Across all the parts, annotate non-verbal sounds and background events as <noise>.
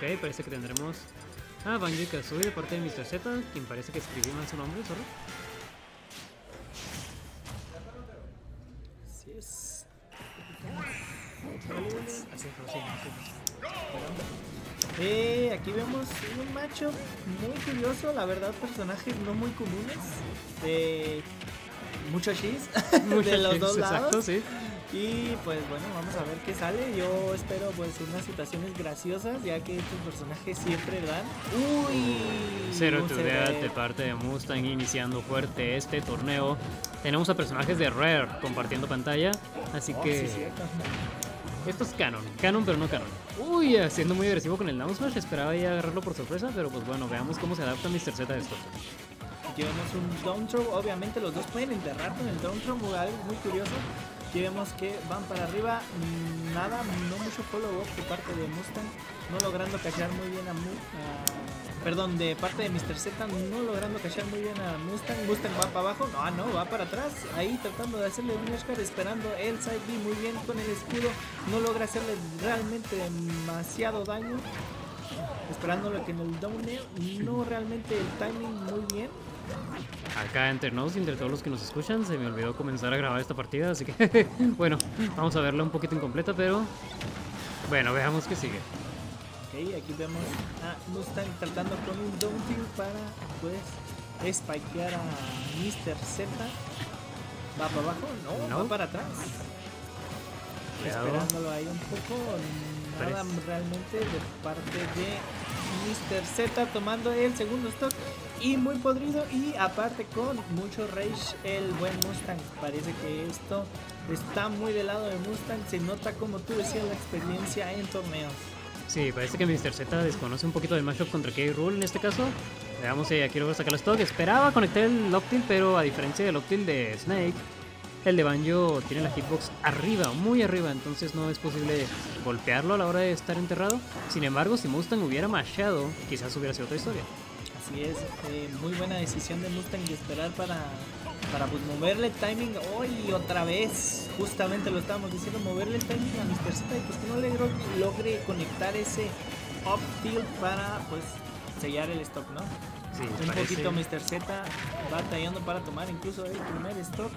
Ok, parece que tendremos a Banjo Kazooie de parte de Mr. Z, quien parece que escribió mal su nombre, ¿solo? Así es. Eh, aquí vemos un macho muy curioso, la verdad, personajes no muy comunes. De mucho cheese <laughs> <laughs> de los dos lados. Exacto, sí. Y pues bueno, vamos a ver qué sale. Yo espero pues unas situaciones graciosas, ya que estos personajes siempre dan. ¡Uy! CD. Death de parte de Mustang iniciando fuerte este torneo. Tenemos a personajes de Rare compartiendo pantalla, así Oh, que sí, <laughs> esto es canon, canon pero no canon. Uy, siendo muy agresivo con el down smash, esperaba ya agarrarlo por sorpresa, pero pues bueno, veamos cómo se adapta Mr. Z a esto. Aquí vemos un down throw. Obviamente los dos pueden enterrar con el down throw, algo muy curioso. Aquí vemos que van para arriba. Nada, no mucho follow up de parte de Mustang. No logrando cachar muy bien a, Mu- a- Perdón, de parte de Mr. Z, no logrando cachar muy bien a Mustang. Mustang va para abajo. No, no, va para atrás. Ahí tratando de hacerle un Oscar, esperando el side B muy bien con el escudo. No logra hacerle realmente demasiado daño. Esperándolo que en el down no realmente el timing muy bien. Acá entre nos, entre todos los que nos escuchan, se me olvidó comenzar a grabar esta partida, así que <laughs> bueno, vamos a verla un poquito incompleta, pero bueno, veamos qué sigue. Ok, aquí vemos a Mustang tratando con un tilt para pues spikear a Mr. Z. ¿Va para abajo? No, No. va para atrás. Cuidado. Esperándolo ahí un poco. Nada Parece- realmente de parte de Mr. Z tomando el segundo stock. Y muy podrido. Y aparte con mucho rage el buen Mustang. Parece que esto está muy del lado de Mustang. Se nota como tú decías la experiencia en torneos. Sí, parece que Mr. Z desconoce un poquito del matchup contra K-Rule en este caso. Veamos si aquí logra sacar el stock. Esperaba conectar el Locktilt, pero a diferencia del Locktilt de Snake, el de Banjo tiene la hitbox arriba, muy arriba, entonces no es posible golpearlo a la hora de estar enterrado. Sin embargo, si Mustang hubiera machado, quizás hubiera sido otra historia. Así es, eh, muy buena decisión de Mustang de esperar para, para pues, moverle el timing hoy otra vez. Justamente lo estábamos diciendo, moverle el timing a Mr. Z y pues que no logre, logre conectar ese up tilt para pues sellar el stock, ¿no? Sí, Un parece- poquito Mr. Z batallando para tomar incluso el primer stock.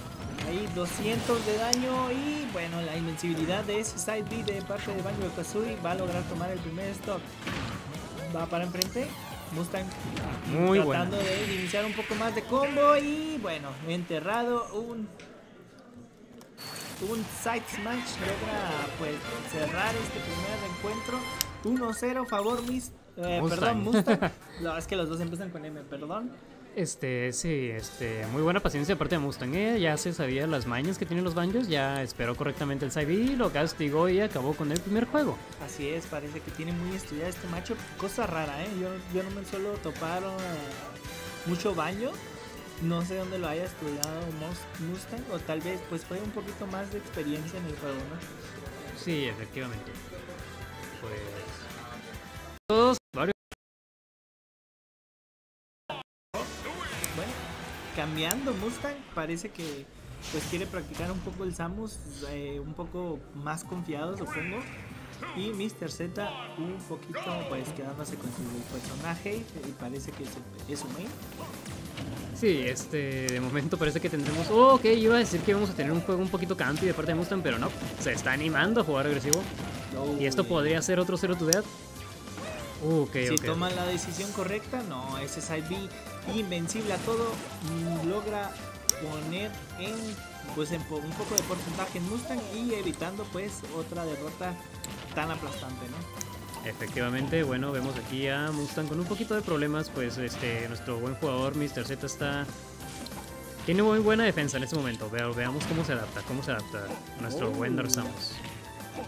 Ahí 200 de daño y bueno, la invencibilidad de ese side B de parte de Banjo Kazooie va a lograr tomar el primer stock. Va para enfrente. Mustang Muy tratando buena. de iniciar un poco más de combo y bueno, enterrado un un side smash logra pues cerrar este primer encuentro 1-0 favor mis eh, Mustang. perdón <laughs> Mustang no, es que los dos empiezan con M perdón Este, sí, este, muy buena paciencia de parte de Mustang. ¿eh? Ya se sabía las mañas que tienen los banjos, ya esperó correctamente el side B, lo castigó y acabó con el primer juego. así es parece que tiene muy estudiado este macho cosa rara eh yo, yo no me suelo topar eh, mucho baño no sé dónde lo haya estudiado Mus- Mustang o tal vez pues fue un poquito más de experiencia en el juego no Sí, efectivamente. Pues. Todos, cambiando Mustang, parece que pues quiere practicar un poco el Samus, eh, un poco más confiado supongo. Y Mr. Z un poquito pues quedándose con su personaje y parece que es su, main. Sí, este, de momento parece que tendremos. Oh, ok, iba a decir que íbamos a tener un juego un poquito campi de parte de Mustang, pero no. Se está animando a jugar agresivo. Y esto podría ser otro Zero to Death. Si toman la decisión correcta, no, ese side B invencible a todo, mm, logra poner en pues en un poco de porcentaje en Mustang y evitando pues otra derrota tan aplastante, ¿no? Efectivamente, bueno, vemos aquí a Mustang con un poquito de problemas, pues este nuestro buen jugador Mr. Z está tiene muy buena defensa en este momento. Veamos cómo se adapta, cómo se adapta nuestro Oh. buen Dark Samus.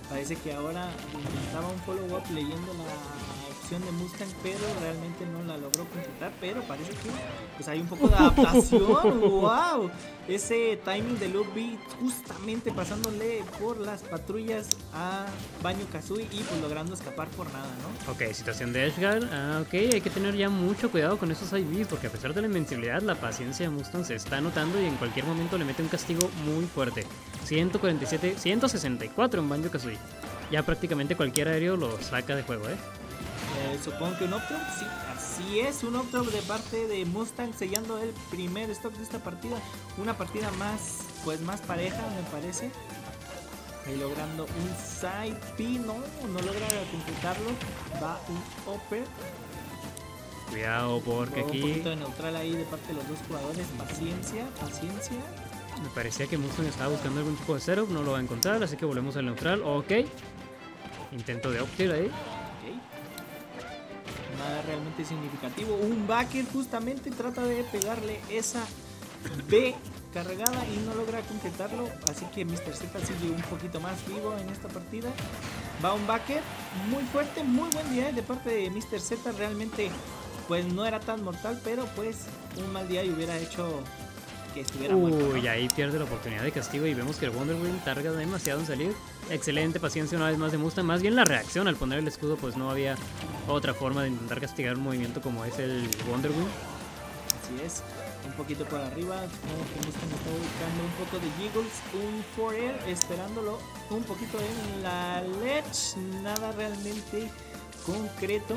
Parece que ahora intentaba un follow-up leyendo la opción de Mustang, pero realmente no la logró completar. Pero parece que pues hay un poco de adaptación. <laughs> ¡Wow! Ese timing de Loop B justamente pasándole por las patrullas a Baño Kazooie y pues logrando escapar por nada, ¿no? Ok, situación de Edgeguard. Ah, ok, hay que tener ya mucho cuidado con esos IVs porque a pesar de la invencibilidad, la paciencia de Mustang se está notando y en cualquier momento le mete un castigo muy fuerte. 147, 164 en Banjo Kazooie. Ya prácticamente cualquier aéreo lo saca de juego, ¿eh? Supongo que un Optrop, sí, así es, un Optrop de parte de Mustang sellando el primer stock de esta partida. Una partida más, pues más pareja, me parece. Ahí logrando un side P, no, no logra completarlo. Va un upper. Cuidado porque Un aquí poquito de neutral ahí de parte de los dos jugadores. Paciencia, paciencia. me parecía que Mustang estaba buscando algún tipo de setup, no lo va a encontrar, así que volvemos al neutral. Ok. Intento de Optil ahí. Significativo. Un backer justamente trata de pegarle esa B cargada y no logra completarlo. Así que Mr. Z sigue un poquito más vivo en esta partida. Va un backer muy fuerte, muy buen día de parte de Mr. Z. Realmente pues no era tan mortal, pero pues un mal día y hubiera hecho que estuviera muerto. Uy, ahí pierde la oportunidad de castigo y vemos que el Wonder Wheel tarda demasiado en salir. Excelente paciencia una vez más de Mustang. Más bien la reacción al poner el escudo, pues no había otra forma de intentar castigar un movimiento como es el Wonder Wheel. Así es, un poquito por arriba, supongo que Mustang está buscando un poco de jiggles, un foreair, esperándolo un poquito en la ledge, nada realmente concreto.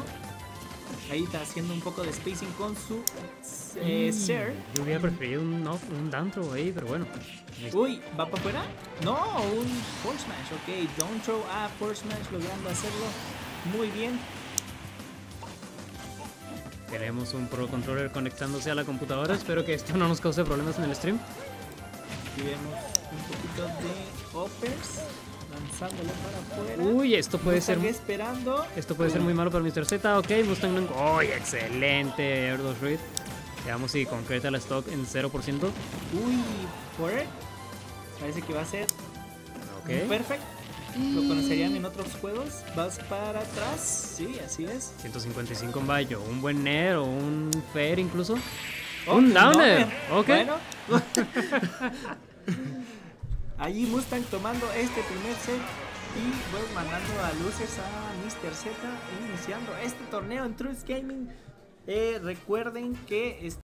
Ahí está haciendo un poco de spacing con su eh, Ser. Yo hubiera preferido un, off- un down throw ahí, pero bueno. Uy, ¿va para afuera? No, un force smash, ok, down throw a force smash logrando hacerlo muy bien. Tenemos un Pro Controller conectándose a la computadora. Espero que esto no nos cause problemas en el stream. Aquí vemos un poquito de uppers, lanzándolo para afuera. Uy, esto puede ser esperando. esto puede ser muy malo para Mr. Z. Ok, Mustang no. ¡Uy, excelente! 2 Reed. Veamos si concreta la stock en 0%. Uy, Forer. Parece que va a ser Ok. perfect. Lo conocerían en otros juegos. Vas para atrás. Sí, así es. 155 en Bayo. Un buen Nair o un Fair incluso. Oh, un Downer. Ok. Bueno. <laughs> Allí Mustang tomando este primer set. Y pues mandando a luces a Mr. Z iniciando este torneo en Truth Gaming. Eh, recuerden que